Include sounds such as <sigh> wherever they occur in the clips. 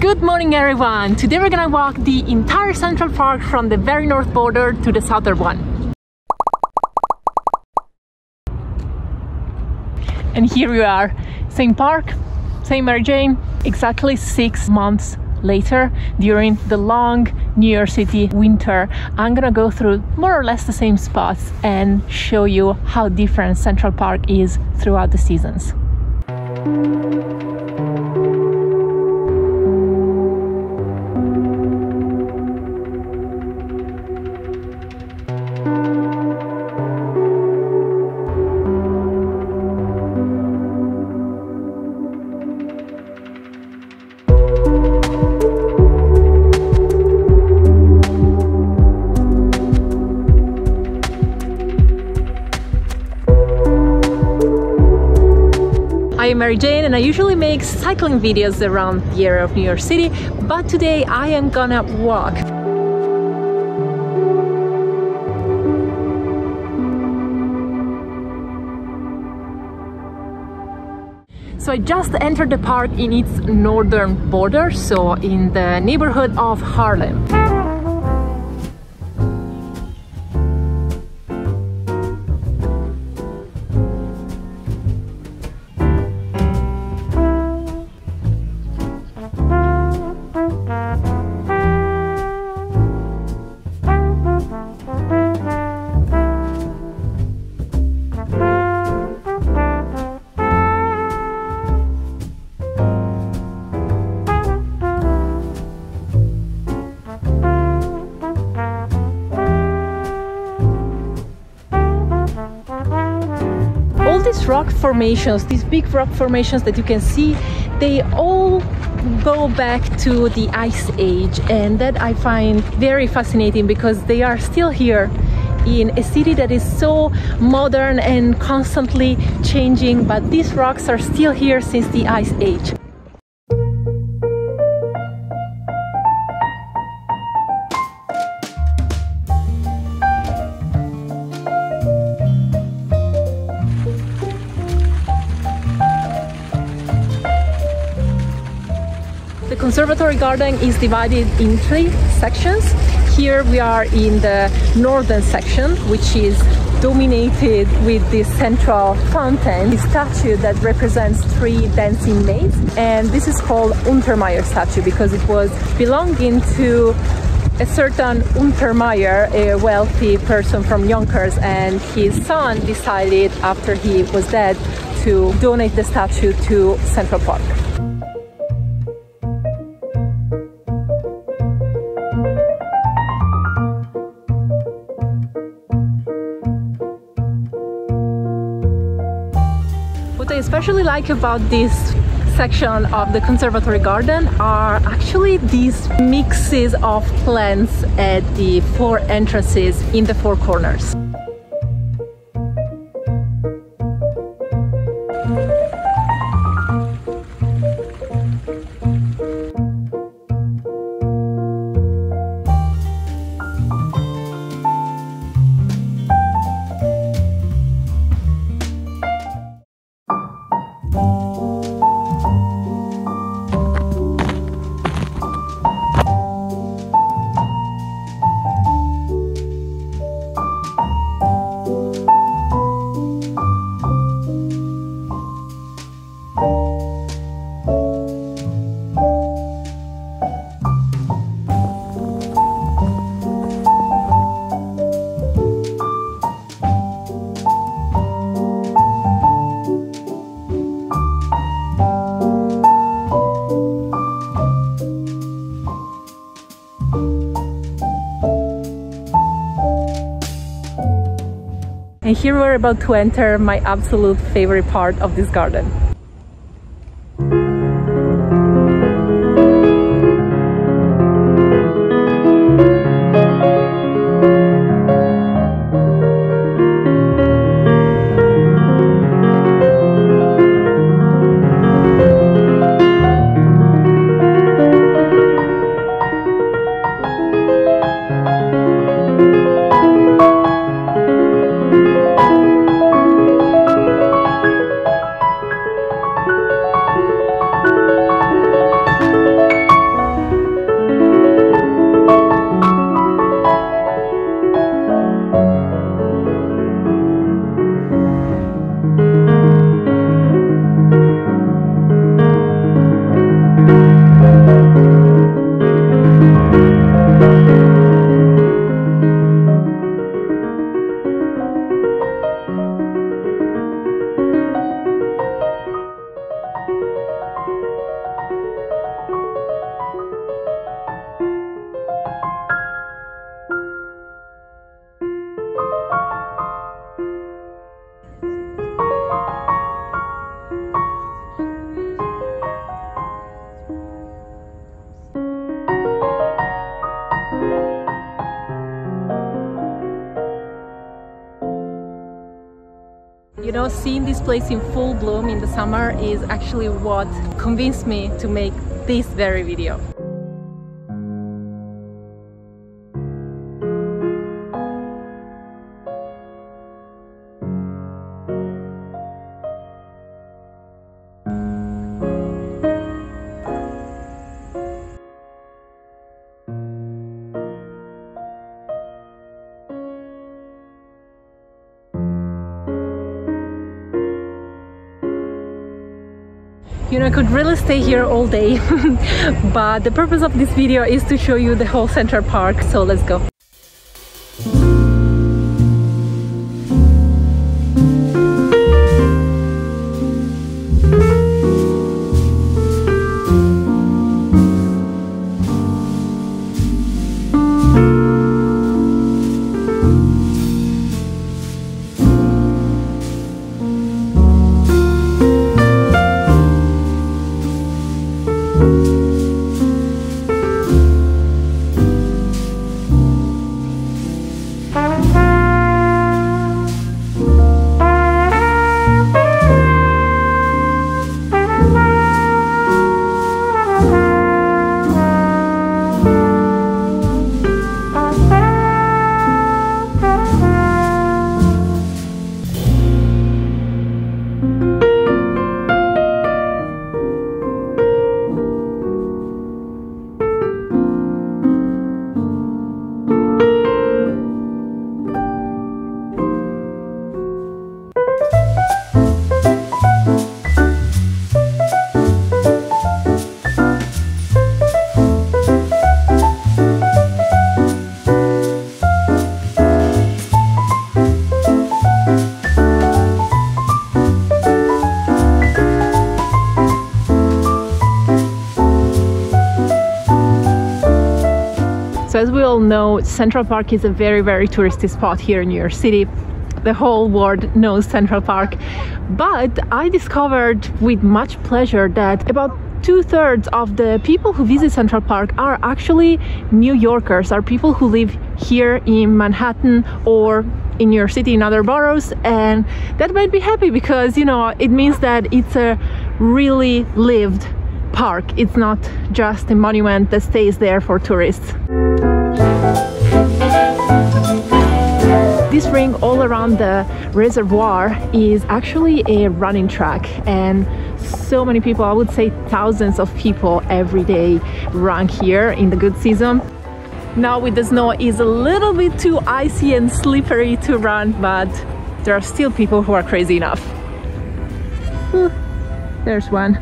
Good morning everyone! Today we're gonna walk the entire Central Park from the very north border to the southern one. And here we are, same park, same Mary Jane, exactly six months later during the long New York City winter. I'm gonna go through more or less the same spots and show you how different Central Park is throughout the seasons. I am Mary Jane and I usually make cycling videos around the area of New York City, but today I am gonna walk. So I just entered the park in its northern border, so in the neighborhood of Harlem. Formations, these big rock formations that you can see, they all go back to the ice age and that I find very fascinating because they are still here in a city that is so modern and constantly changing but these rocks are still here since the ice age. The garden is divided in three sections. Here we are in the northern section, which is dominated with this central fountain, this statue that represents three dancing maids. And this is called Untermyer statue because it was belonging to a certain Untermyer, a wealthy person from Yonkers, and his son decided after he was dead to donate the statue to Central Park. Especially like about this section of the conservatory garden are actually these mixes of plants at the four entrances in the four corners. And here we're about to enter my absolute favorite part of this garden. Seeing this place in full bloom in the summer is actually what convinced me to make this very video. Really stay here all day. <laughs> But the purpose of this video is to show you the whole Central Park so let's go know, Central Park is a very, very touristy spot here in New York City. The whole world knows Central Park. But I discovered with much pleasure that about two-thirds of the people who visit Central Park are actually New Yorkers, are people who live here in Manhattan or in New York City in other boroughs and that made me happy because you know it means that it's a really lived park it's not just a monument that stays there for tourists this ring all around the reservoir is actually a running track and so many people i would say thousands of people every day run here in the good season. Now with the snow is a little bit too icy and slippery to run but there are still people who are crazy enough. Ooh, there's one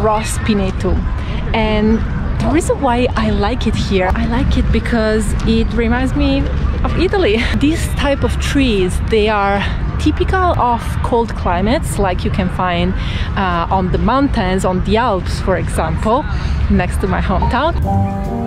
Ross Pinetum and the reason why I like it here, I like it because it reminds me of Italy. <laughs> These type of trees, they are typical of cold climates like you can find uh, on the mountains, on the Alps for example, next to my hometown.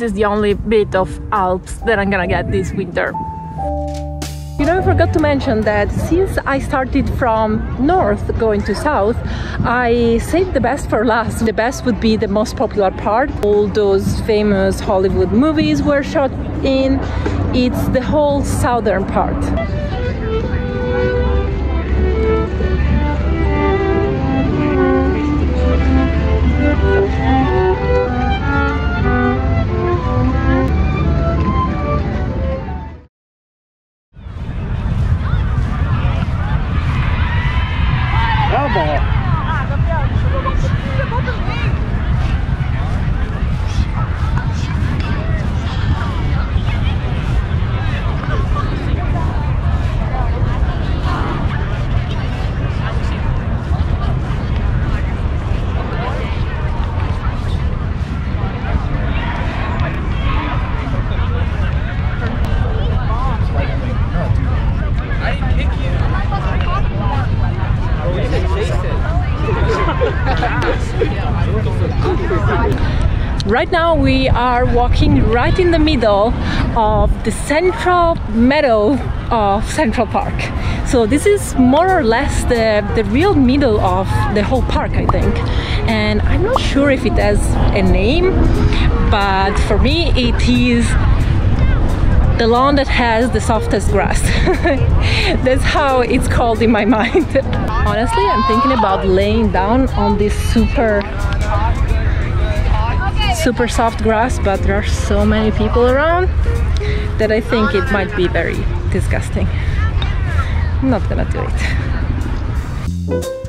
This is the only bit of Alps that I'm gonna get this winter. You know, I forgot to mention that since I started from north going to south, I saved the best for last. The best would be the most popular part. All those famous Hollywood movies were shot in. It's the whole southern part. Right now we are walking right in the middle of the central meadow of Central Park. So this is more or less the, the real middle of the whole park, I think. And I'm not sure if it has a name, but for me it is the lawn that has the softest grass. <laughs> That's how it's called in my <laughs> mind. Honestly, I'm thinking about laying down on this super super soft grass but there are so many people around that I think it might be very disgusting. I'm not gonna do it.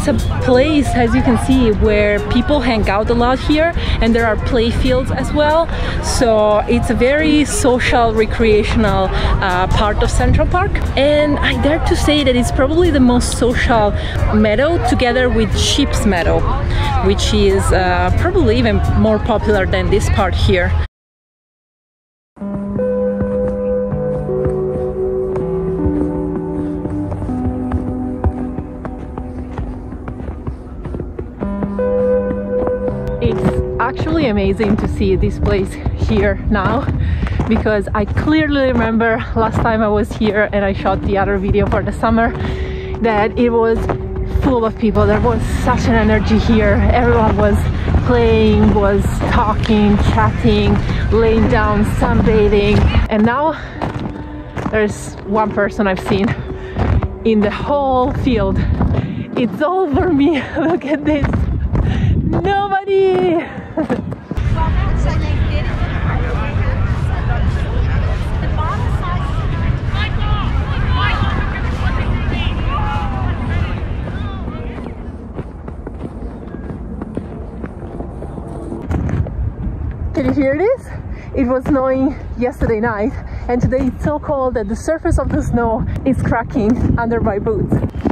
It's a place as you can see where people hang out a lot here and there are play fields as well. So it's a very social recreational uh, part of Central Park. And I dare to say that it's probably the most social meadow together with Sheep's Meadow which is uh, probably even more popular than this part here actually amazing to see this place here now because I clearly remember last time I was here and I shot the other video for the summer that it was full of people. There was such an energy here. Everyone was playing was talking chatting laying down sunbathing. And now there's one person I've seen in the whole field. It's all for me. <laughs> Look at this. Nobody Can you hear this? It was snowing yesterday night and today it's so cold that the surface of the snow is cracking under my boots.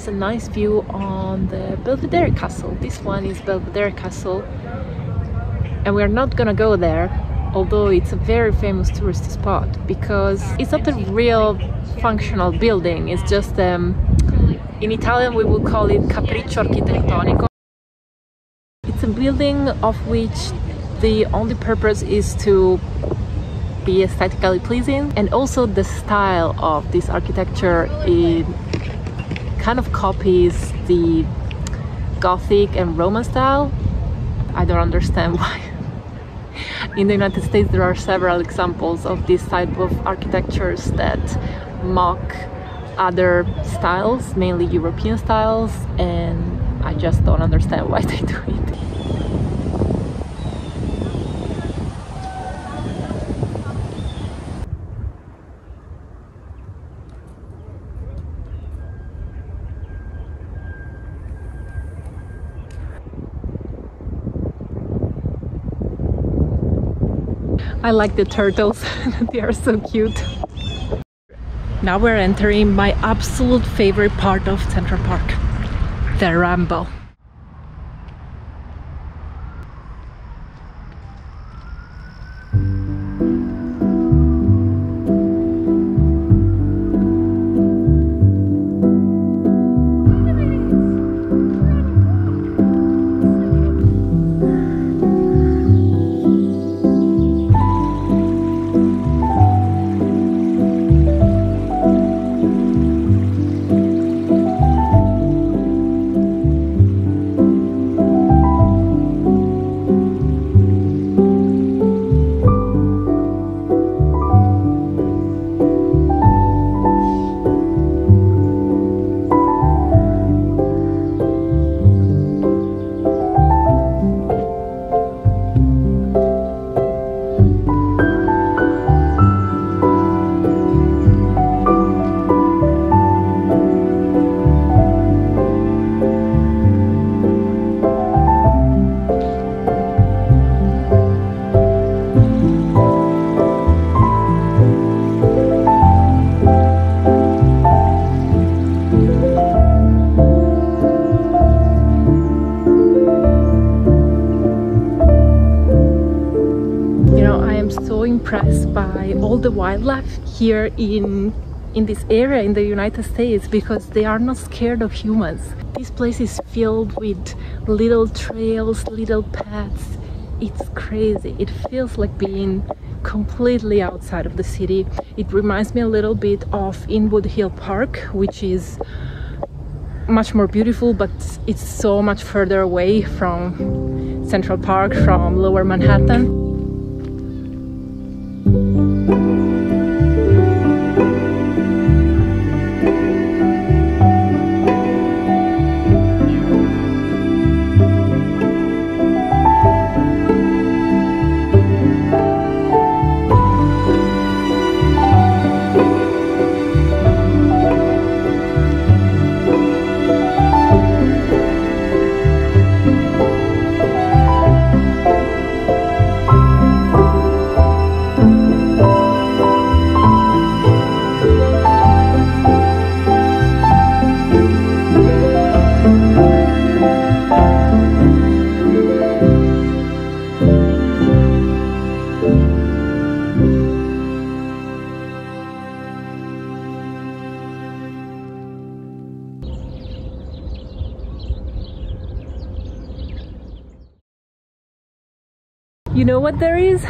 Is a nice view on the Belvedere Castle. This one is Belvedere Castle. And we're not gonna go there although it's a very famous tourist spot because it's not a real functional building. It's just um, in Italian we would call it capriccio architettonico. It's a building of which the only purpose is to be aesthetically pleasing. And also the style of this architecture it kind of copies the Gothic and Roman style. I don't understand <laughs> why. In the United States there are several examples of this type of architectures that mock other styles, mainly European styles, and I just don't understand why <laughs> they do it. I like the turtles, <laughs> they are so cute. Now we're entering my absolute favorite part of Central Park, the Ramble. The wildlife here in in this area in the United States because they are not scared of humans. This place is filled with little trails, little paths. It's crazy. It feels like being completely outside of the city. It reminds me a little bit of Inwood Hill Park, which is much more beautiful, but it's so much further away from Central Park, from Lower Manhattan. You know what there is?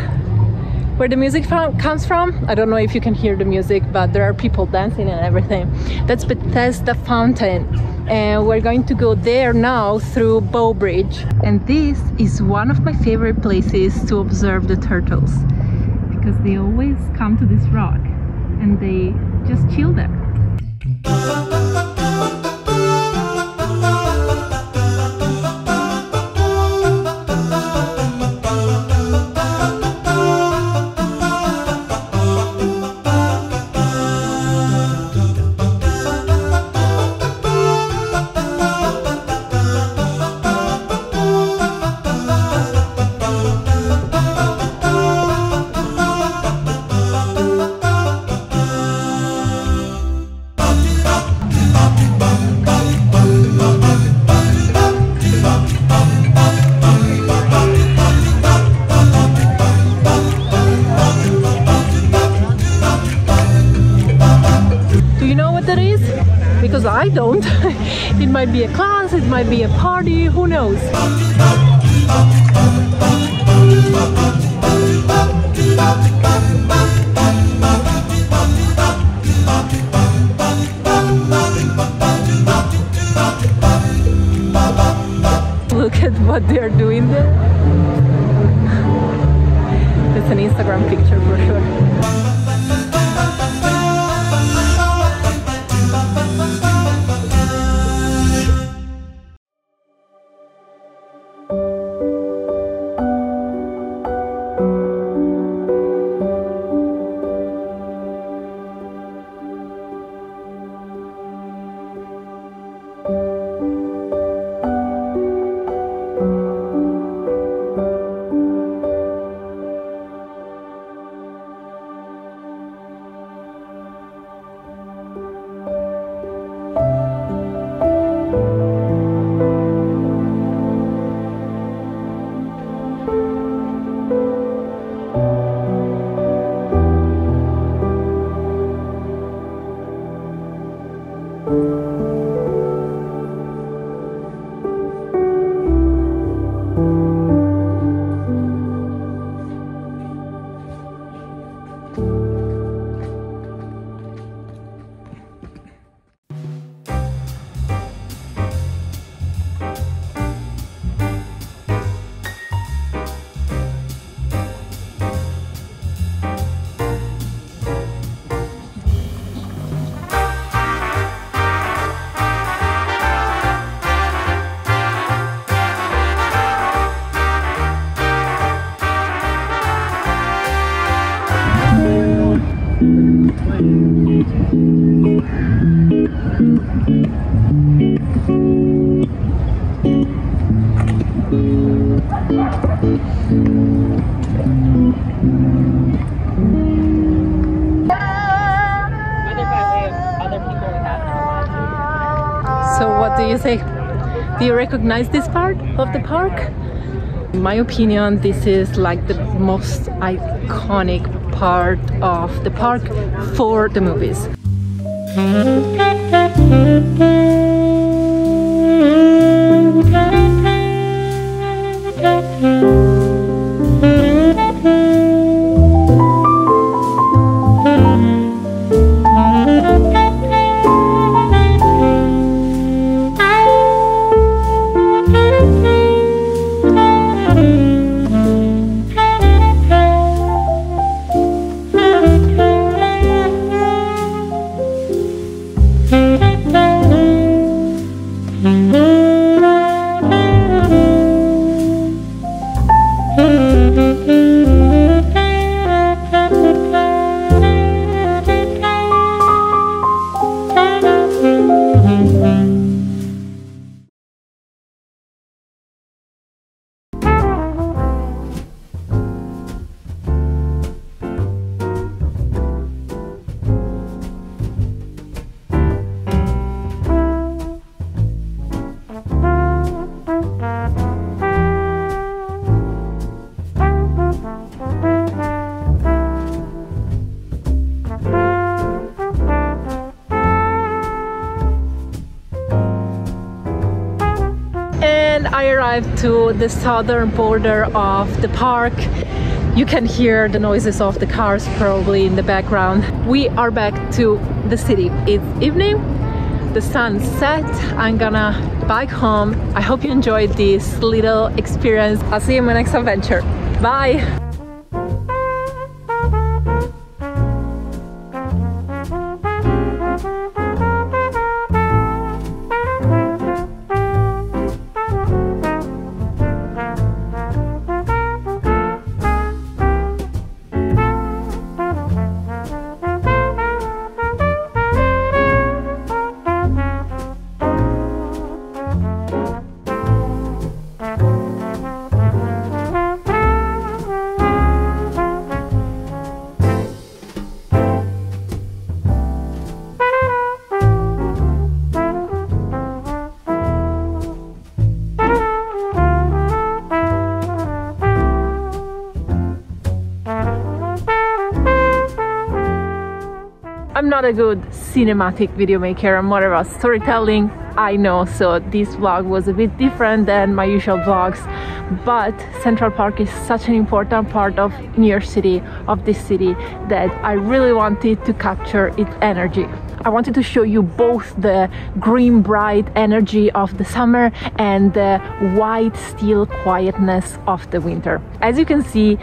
Where the music from, comes from? I don't know if you can hear the music, but there are people dancing and everything. That's Bethesda Fountain. And we're going to go there now through Bow Bridge. And this is one of my favorite places to observe the turtles because they always come to this rock and they just chill there. Might be a party, who knows? You say? Do you recognize this part of the park? In my opinion, this is like the most iconic part of the park for the movies. And the southern border of the park. You can hear the noises of the cars probably in the background. We are back to the city. It's evening, the sun set. I'm gonna bike home. I hope you enjoyed this little experience. I'll see you in my next adventure. Bye! Not a good cinematic video maker, I'm more about storytelling, I know, so this vlog was a bit different than my usual vlogs, but Central Park is such an important part of New York City, of this city, that I really wanted to capture its energy. I wanted to show you both the green bright energy of the summer and the white steel quietness of the winter. As you can see,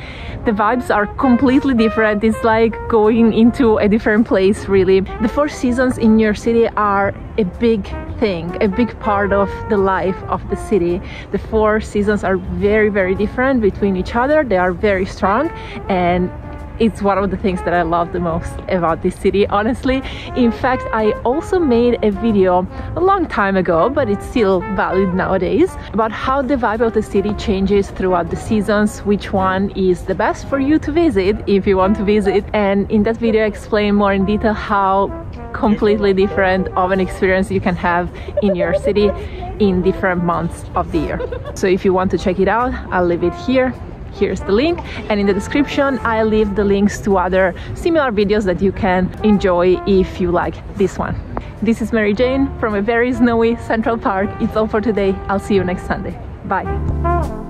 the vibes are completely different. It's like going into a different place really. The four seasons in New York City are a big thing, a big part of the life of the city. The four seasons are very, very different between each other. They are very strong and it's one of the things that I love the most about this city, honestly. In fact, I also made a video a long time ago, but it's still valid nowadays, about how the vibe of the city changes throughout the seasons, which one is the best for you to visit if you want to visit. And in that video, I explain more in detail how completely different of an experience you can have in your city in different months of the year. So if you want to check it out, I'll leave it here here's the link and in the description I leave the links to other similar videos that you can enjoy if you like this one. This is Mary Jane from a very snowy Central Park. It's all for today. I'll see you next Sunday. Bye.